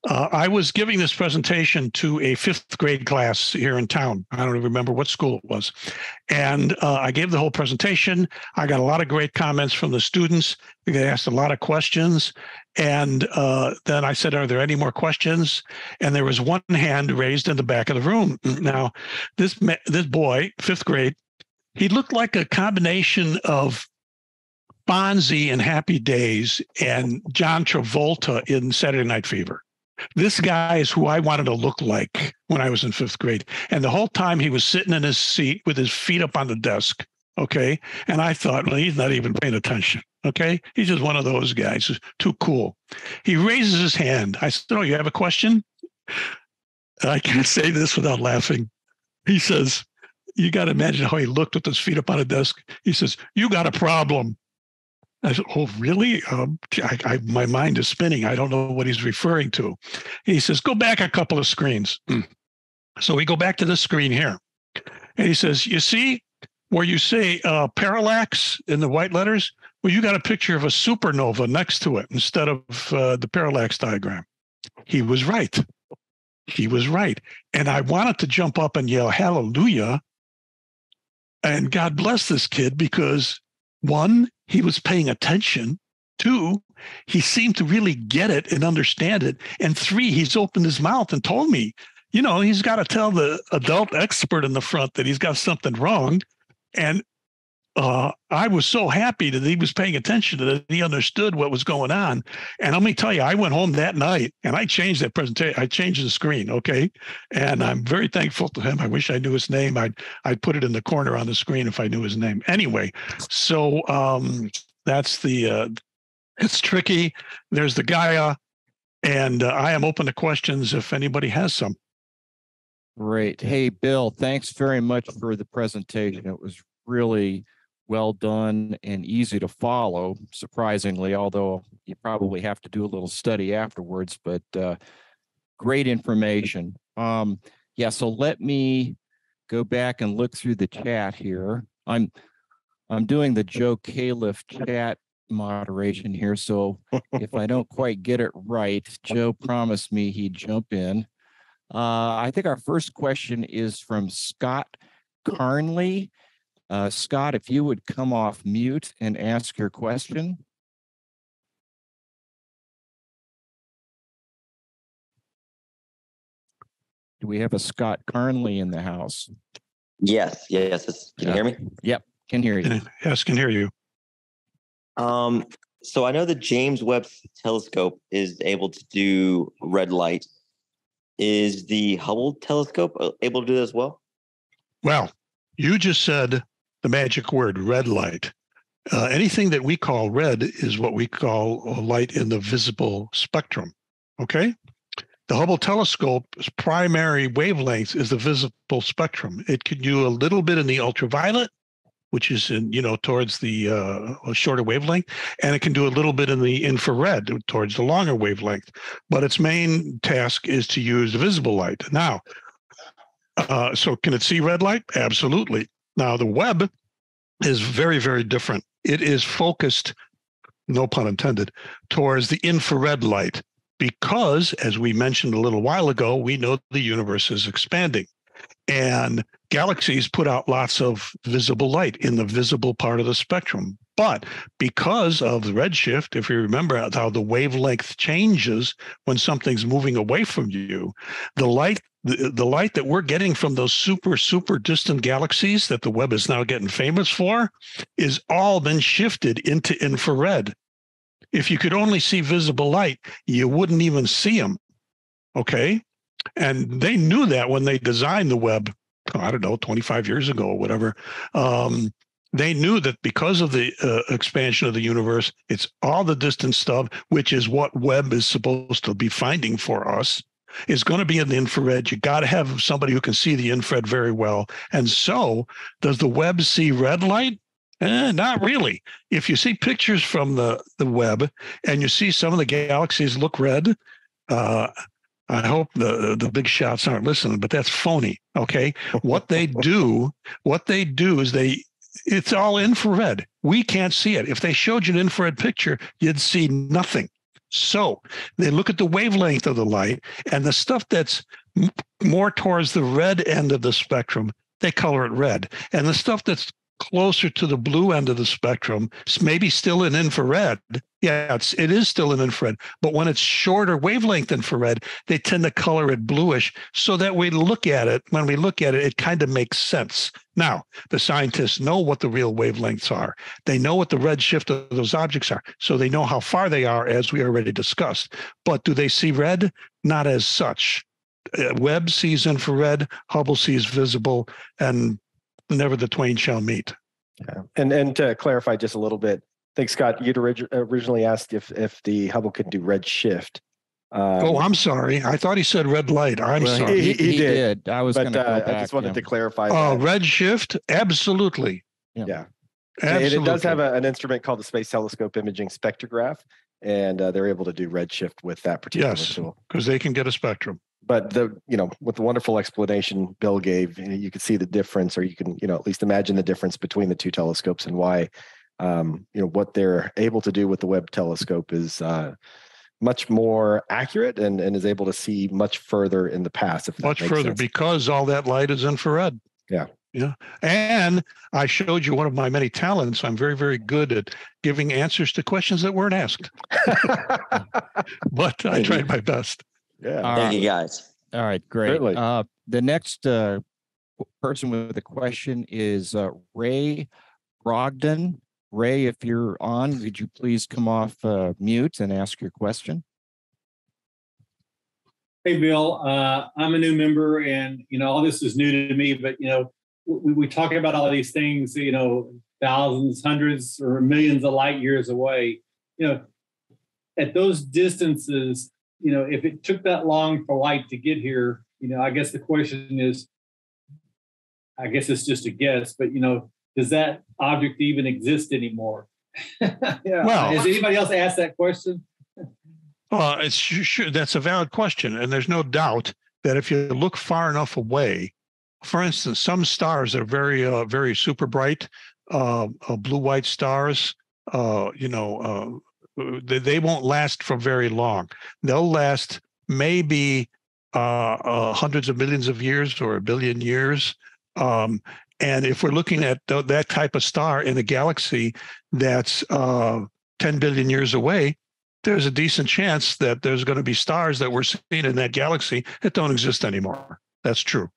uh, I was giving this presentation to a fifth grade class here in town. I don't even remember what school it was. And uh, I gave the whole presentation. I got a lot of great comments from the students. They asked a lot of questions. And uh, then I said, Are there any more questions? And there was one hand raised in the back of the room. Now, this, this boy, fifth grade, he looked like a combination of Fonzie in Happy Days and John Travolta in Saturday Night Fever. This guy is who I wanted to look like when I was in fifth grade. And the whole time he was sitting in his seat with his feet up on the desk. Okay. And I thought, well, he's not even paying attention. Okay. He's just one of those guys. Too cool. He raises his hand. I said, Oh, you have a question? I can't say this without laughing. He says, You got to imagine how he looked with his feet up on a desk. He says, You got a problem. I said, "Oh, really? Um, I, I, my mind is spinning. I don't know what he's referring to." He says, "Go back a couple of screens." so we go back to the screen here, and he says, "You see where you say uh, parallax in the white letters? Well, you got a picture of a supernova next to it instead of uh, the parallax diagram." He was right. He was right, and I wanted to jump up and yell hallelujah. And God bless this kid because one, he was paying attention. Two, he seemed to really get it and understand it. And three, he's opened his mouth and told me, you know, he's got to tell the adult expert in the front that he's got something wrong. And uh, I was so happy that he was paying attention to that he understood what was going on. And let me tell you, I went home that night and I changed that presentation. I changed the screen. Okay. And I'm very thankful to him. I wish I knew his name. I'd, I'd put it in the corner on the screen if I knew his name. Anyway, so um, that's the, uh, It's tricky. There's the Gaia, and uh, I am open to questions if anybody has some. Great. Hey, Bill, thanks very much for the presentation. It was really well done and easy to follow, surprisingly, although you probably have to do a little study afterwards, but uh, great information. Um, yeah, so let me go back and look through the chat here. I'm I'm doing the Joe Califf chat moderation here, so if I don't quite get it right, Joe promised me he'd jump in. Uh, I think our first question is from Scott Carnley. Uh, Scott, if you would come off mute and ask your question. Do we have a Scott Carnley in the house? Yes, yes. it's- Can you hear me? Yep, can hear you. Yes, can hear you. Um, so I know the James Webb Telescope is able to do red light. Is the Hubble telescope uh, able to do that as well? Well, you just said the magic word red light. Uh, anything that we call red is what we call light in the visible spectrum. Okay. The Hubble telescope's primary wavelength is the visible spectrum. It can do a little bit in the ultraviolet, which is in, you know, towards the uh, shorter wavelength, and it can do a little bit in the infrared towards the longer wavelength. But its main task is to use visible light. Now, uh, so can it see red light? Absolutely. Now, the Webb is very, very different. It is focused, no pun intended, towards the infrared light because, as we mentioned a little while ago, we know the universe is expanding. And galaxies put out lots of visible light in the visible part of the spectrum. But because of the redshift, if you remember how the wavelength changes when something's moving away from you, the light the, the light that we're getting from those super super distant galaxies that the Webb is now getting famous for is all been shifted into infrared. If you could only see visible light, you wouldn't even see them. Okay. And they knew that when they designed the Webb I don't know, 25 years ago or whatever. Um, they knew that because of the uh, expansion of the universe, it's all the distant stuff, which is what Webb is supposed to be finding for us, is going to be in the infrared. You got to have somebody who can see the infrared very well. And so, does the Webb see red light? Eh, not really. If you see pictures from the the Webb and you see some of the galaxies look red, uh, I hope the the big shots aren't listening, but that's phony. Okay, what they do, what they do is they it's all infrared. We can't see it. If they showed you an infrared picture, you'd see nothing. So they look at the wavelength of the light and the stuff that's more towards the red end of the spectrum, they color it red. And the stuff that's closer to the blue end of the spectrum, it's maybe still in infrared. Yeah, it's it is still in infrared, but when it's shorter wavelength infrared, they tend to color it bluish so that we look at it. When we look at it, it kind of makes sense. Now, the scientists know what the real wavelengths are. They know what the redshift of those objects are, so they know how far they are, as we already discussed. But do they see red? Not as such. Uh, Webb sees infrared, Hubble sees visible, and never the twain shall meet. Yeah. And and to clarify just a little bit, I think Scott, you'd orig- originally asked if if the Hubble could do red shift. Um, oh, I'm sorry. I thought he said red light. I'm Well, sorry. He- he did. I was going to uh. I just wanted yeah. to clarify. Oh, that. red shift? Absolutely. Yeah. Absolutely. And it does have a, an instrument called the Space Telescope Imaging Spectrograph, and uh, they're able to do redshift with that particular Yes. tool. because they can get a spectrum. But the you know with the wonderful explanation Bill gave, you, could see the difference, or you can you know at least imagine the difference between the two telescopes and why um, you know what they're able to do with the Webb telescope is uh, much more accurate and and is able to see much further in the past. If Much further sense. because all that light is infrared. Yeah. Yeah. And I showed you one of my many talents. I'm very, very good at giving answers to questions that weren't asked, but I tried my best. Yeah. All Thank right. you, guys. All right, great. Certainly. Uh, the next uh, person with a question is uh, Ray Brogdon. Ray, if you're on, would you please come off uh, mute and ask your question? Hey, Bill, uh, I'm a new member and, you know, all this is new to me, but, you know, we, we talk about all these things, you know, thousands, hundreds or millions of light years away. You know, at those distances, you know, if it took that long for light to get here, you know, I guess the question is, I guess it's just a guess, but you know, does that object even exist anymore? yeah. Well- has anybody else asked that question? Well, it's sure, sure that's a valid question, and there's no doubt that if you look far enough away, for instance, some stars are very, uh, very super bright, uh, uh, blue-white stars, uh, you know, uh, they, they won't last for very long. They'll last maybe uh, uh, hundreds of millions of years or a billion years. Um, and if we're looking at th- that type of star in a galaxy that's uh, 10 billion years away, there's a decent chance that there's going to be stars that we're seeing in that galaxy that don't exist anymore. That's true.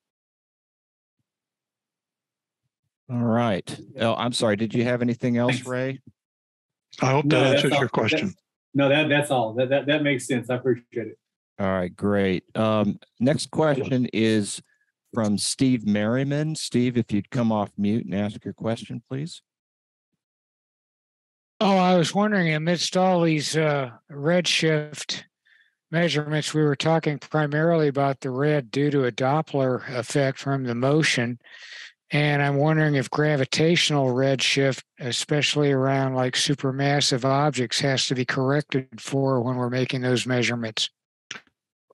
All right. Oh, I'm sorry. Did you have anything else, Ray? I hope No, that that's answers all- your question. No, that that's all. That that, that makes sense. I appreciate it. All right, great. Um, next question is from Steve Merriman. Steve, if you'd come off mute and ask your question, please. Oh, I was wondering amidst all these uh, redshift measurements, we were talking primarily about the red due to a Doppler effect from the motion. And I'm wondering if gravitational redshift, especially around like supermassive objects, has to be corrected for when we're making those measurements.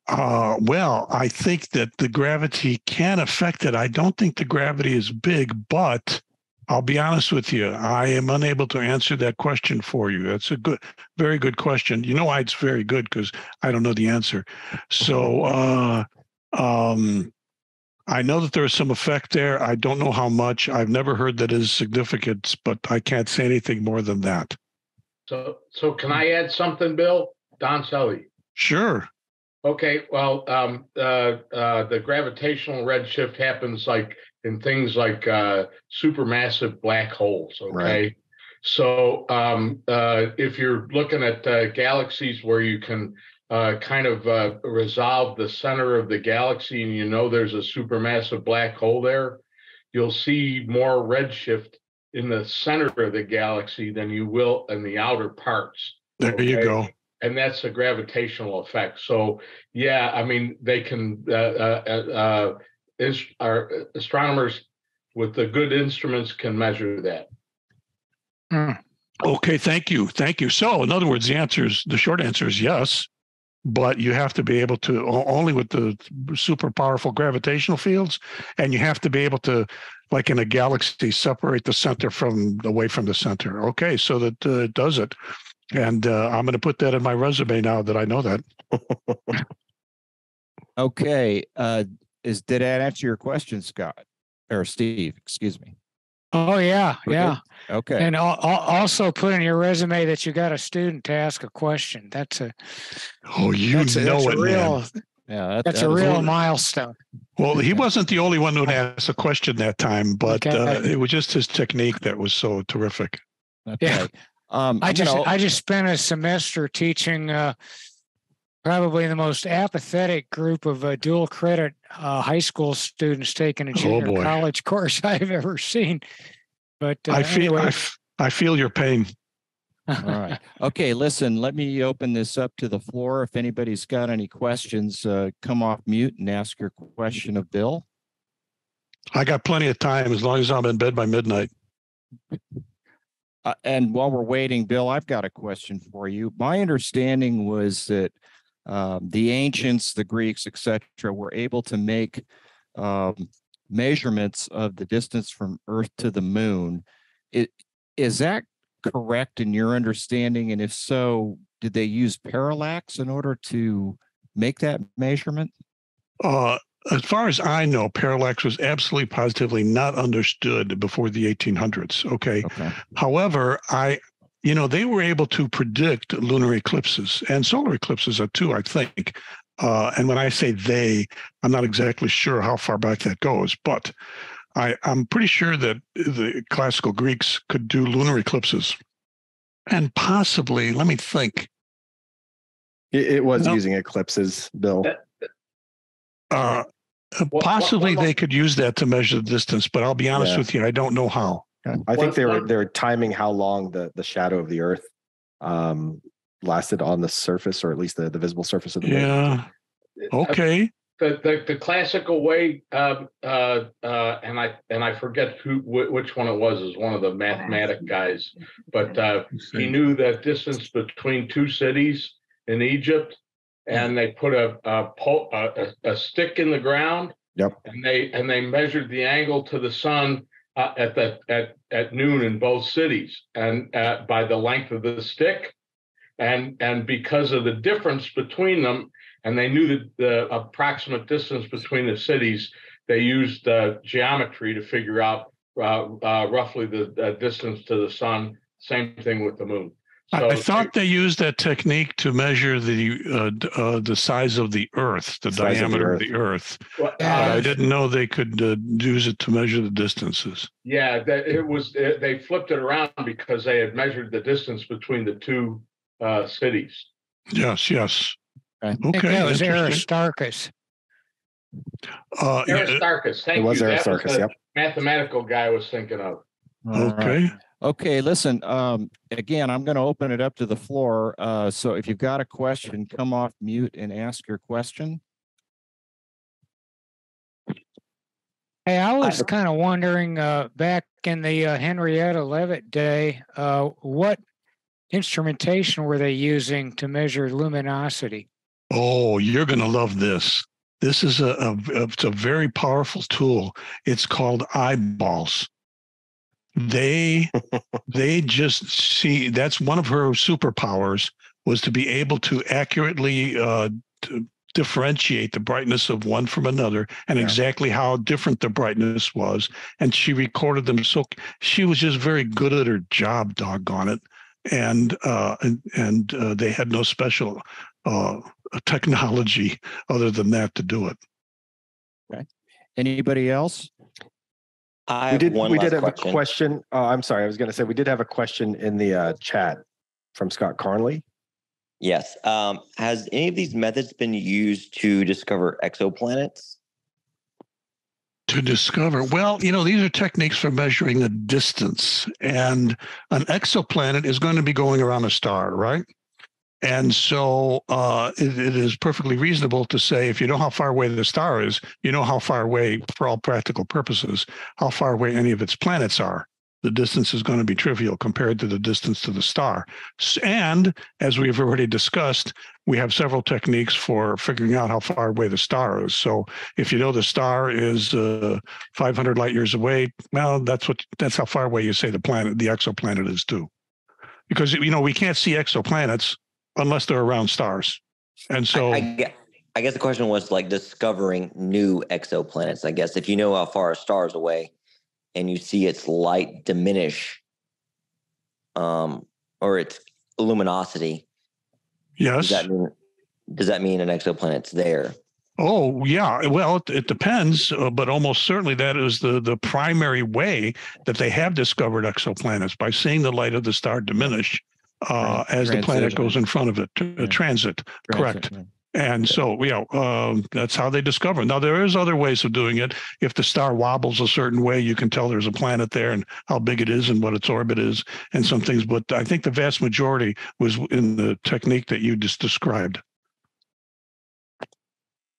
Uh, well, I think that the gravity can affect it. I don't think the gravity is big, but I'll be honest with you. I am unable to answer that question for you. That's a good, very good question. You know why it's very good because I don't know the answer. So, uh, um, I know that there is some effect there. I don't know how much. I've never heard that is significant, but I can't say anything more than that. So, so can I add something, Bill? Don Sully. Sure. Okay, well, um, uh, uh, the gravitational redshift happens like in things like, uh, supermassive black holes, okay? Right. So, um, uh, if you're looking at, uh, galaxies where you can, uh, kind of, uh, resolve the center of the galaxy and you know there's a supermassive black hole there, you'll see more redshift in the center of the galaxy than you will in the outer parts There you go. and that's a gravitational effect. So, yeah, I mean, they can, uh, uh, uh, uh, is, our astronomers with the good instruments can measure that. Okay, thank you. Thank you. So, in other words, the answer is the short answer is yes, but you have to be able to only with the super powerful gravitational fields, and you have to be able to, like in a galaxy, separate the center from away from the center. Okay, so that uh, it does it. And uh, I'm going to put that in my resume now that I know that. Okay, uh, is, did that answer your question, Scott? Or Steve, excuse me? Oh, yeah, We're good? yeah. Okay, And al- al- also put in your resume that you got a student to ask a question. That's a, Oh, you that's a, know that's it, a man. yeah. that- that's that a is- real milestone. Well, he wasn't the only one who asked a question that time, but Okay. uh, it was just his technique that was so terrific. Okay. Um, I just gonna- I just spent a semester teaching uh, probably the most apathetic group of uh, dual credit uh, high school students taking a junior Oh, college course I've ever seen. But uh, I feel I, anyway, f- I feel your pain. All right. Okay, listen, let me open this up to the floor. If anybody's got any questions, uh, come off mute and ask your question of Bill. I got plenty of time as long as I'm in bed by midnight. Uh, and while we're waiting, Bill, I've got a question for you. My understanding was that um, the ancients, the Greeks, et cetera, were able to make um, measurements of the distance from Earth to the moon. It, is that correct in your understanding? And if so, did they use parallax in order to make that measurement? Uh, as far as I know, parallax was absolutely positively not understood before the 1800s. Okay. Okay. However, I, you know, they were able to predict lunar eclipses and solar eclipses are too, I think. Uh, and when I say they, I'm not exactly sure how far back that goes, but I, I'm pretty sure that the classical Greeks could do lunar eclipses. And possibly, let me think. It, it was No. using eclipses, Bill. Uh, what- possibly what- they could use that to measure the distance, but I'll be honest Yeah. with you, I don't know how. I think they were they were timing how long the the shadow of the Earth um, lasted on the surface or at least the, the visible surface of the moon. Yeah. Okay. The, the, the classical way, um, uh, uh, and I, and I forget who, whi- which one it was, is one of the mathematic guys. But, uh, he knew that distance between two cities in Egypt. And they put a, a pole, a, a, a stick in the ground. Yep. And they, and they measured the angle to the sun, uh, at the, at, at noon in both cities and, uh, by the length of the stick. And, and because of the difference between them, and they knew that the approximate distance between the cities, they used uh, geometry to figure out uh, uh, roughly the distance to the sun. Same thing with the moon. I, I thought they used that technique to measure the uh, uh, the size of the Earth, the Size of the diameter of the Earth. Well, But I uh, didn't know they could uh, use it to measure the distances. yeah, that it was. It, they flipped it around because they had measured the distance between the two uh, cities. Yes, yes. Okay. I think Okay. that was. Aristarchus. Uh, Aristarchus, thank you. It was you. That Aristarchus, the yep. Mathematical guy I was thinking of. All right. Okay. Okay, listen, um, again, I'm going to open it up to the floor. Uh, so if you've got a question, come off mute and ask your question. Hey, I was kind of wondering, uh, back in the uh, Henrietta Leavitt day, uh, what instrumentation were they using to measure luminosity? Oh, you're going to love this. This is a, a it's a very powerful tool. It's called eyeballs. They they just see that's one of her superpowers was to be able to accurately uh, to differentiate the brightness of one from another and Yeah. exactly how different the brightness was. And she recorded them. So she was just very good at her job, doggone it. And uh, and, and uh, they had no special uh, technology other than that to do it. Okay. Anybody else? I We have did, one we last did have question. a question. Uh, I'm sorry, I was going to say, we did have a question in the uh, chat from Scott Carnley. Yes. Um, has any of these methods been used to discover exoplanets? to discover well you know these are techniques for measuring the distance and an exoplanet is going to be going around a star right and so uh, it, it is perfectly reasonable to say if you know how far away the star is you know how far away for all practical purposes how far away any of its planets are. The distance is going to be trivial compared to the distance to the star. And as we've already discussed we have several techniques for figuring out how far away the star is. So if you know the star is uh, 500 light years away well that's what that's how far away you say the planet the exoplanet is too because you know we can't see exoplanets unless they're around stars and so I, I, I guess the question was like discovering new exoplanets. I guess if you know how far a star is away and you see its light diminish um, or its luminosity, yes does that mean does that mean an exoplanet's there? oh yeah well it, it depends uh, but almost certainly that is the the primary way that they have discovered exoplanets by seeing the light of the star diminish uh, Tran- as the planet goes in front of it Yeah. transit Correct. Transit, And so, yeah, um, that's how they discover. Now, there is other ways of doing it. If the star wobbles a certain way, you can tell there's a planet there and how big it is and what its orbit is and some things. But I think the vast majority was in the technique that you just described.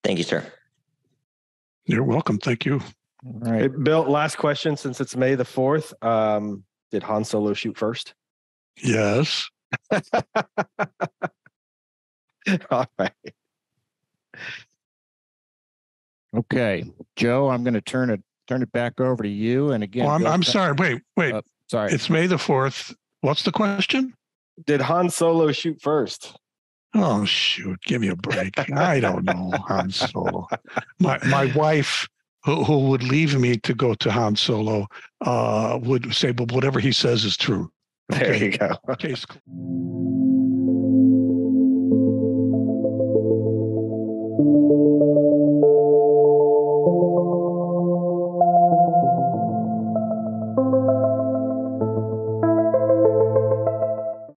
Thank you, sir. You're welcome. Thank you. All right. Hey, Bill, last question, since it's May the 4th, um, did Han Solo shoot first? Yes. All right. Okay, Joe, I'm going to turn it, turn it back over to you. And again. Oh, I'm, I'm sorry. Wait, wait. Uh, Sorry. It's May the 4th. What's the question? Did Han Solo shoot first? Oh, shoot. Give me a break. I don't know Han Solo. My, my wife, who, who would leave me to go to Han Solo, uh, would say, but whatever he says is true. There Okay. you go. Case